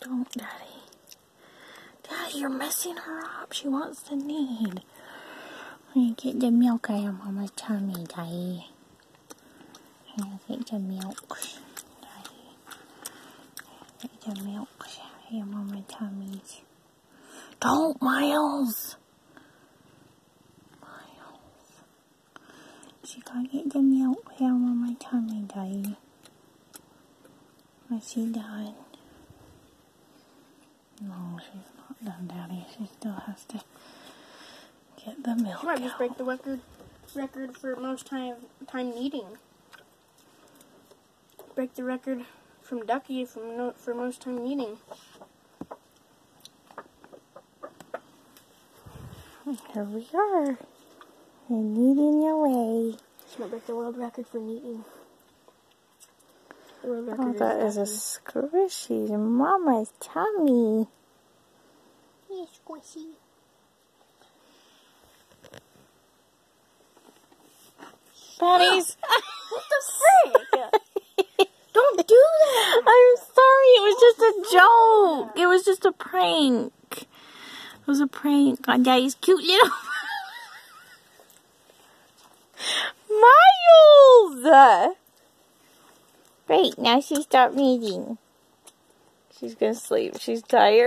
Don't, Daddy. Daddy, you're messing her up. She wants to knead. You get the milk out of Mama's tummy, Daddy. Here, get the milk, Daddy. Get the milk out of your Mama's tummy. Don't, Miles! Miles. She gotta get the milk out of Mama's tummy, Daddy. What's she done? No, she's not done, Daddy. She still has to get the milk She might just break the record record for most time time kneading. Break the record from Ducky from no, for most time kneading. Here we are. You're kneading away. She might break the world record for kneading. The world record Oh, that is a squishy mama's tummy. Yeah, squishy. Daddy's. What the frick? Don't do that! I'm sorry. It was just a joke. It was just a prank. It was a prank on Daddy's cute little. Miles! Now she stopped kneading. She's gonna sleep. She's tired.